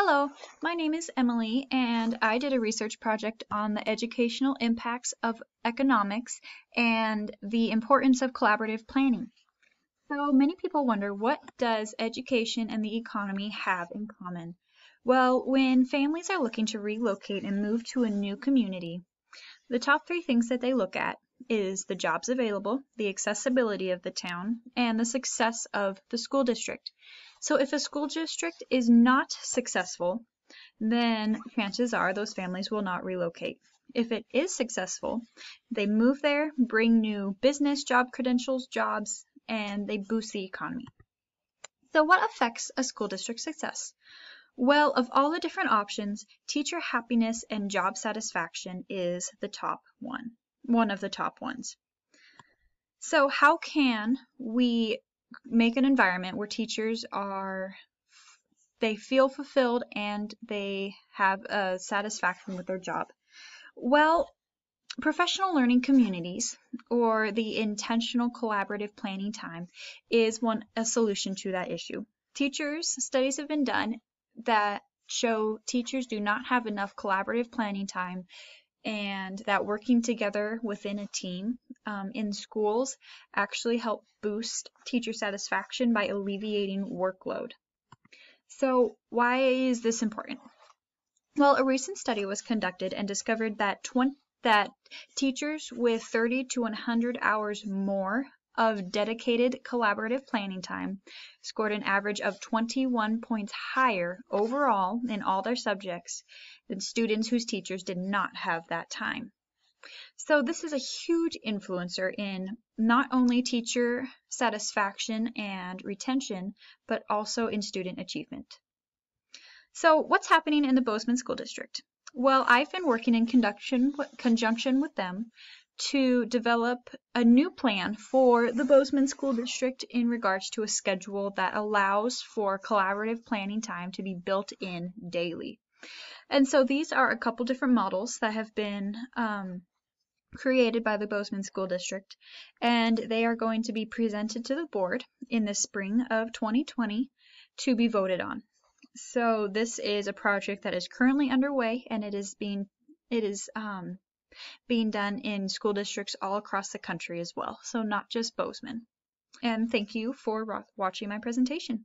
Hello, my name is Emily and I did a research project on the educational impacts of economics and the importance of collaborative planning. So many people wonder what does education and the economy have in common? Well, when families are looking to relocate and move to a new community, the top three things that they look at is the jobs available, the accessibility of the town, and the success of the school district. So if a school district is not successful, then chances are those families will not relocate. If it is successful, they move there, bring new business, job credentials, jobs, and they boost the economy. So what affects a school district success? Well, of all the different options, teacher happiness and job satisfaction is the top one, one of the top ones. So how can we make an environment where teachers are they feel fulfilled and they have a satisfaction with their job. Well, professional learning communities or the intentional collaborative planning time is one a solution to that issue. Teachers studies have been done that show teachers do not have enough collaborative planning time and that working together within a team um, in schools actually help boost teacher satisfaction by alleviating workload. So why is this important? Well, a recent study was conducted and discovered that 20, that teachers with 30 to 100 hours more of dedicated collaborative planning time scored an average of 21 points higher overall in all their subjects than students whose teachers did not have that time. So this is a huge influencer in not only teacher satisfaction and retention, but also in student achievement. So what's happening in the Bozeman School District? Well, I've been working in conjunction with them to develop a new plan for the Bozeman School District in regards to a schedule that allows for collaborative planning time to be built in daily. And so these are a couple different models that have been um, created by the Bozeman School District, and they are going to be presented to the board in the spring of 2020 to be voted on. So this is a project that is currently underway, and it is being it is um, being done in school districts all across the country as well, so not just Bozeman. And thank you for watching my presentation.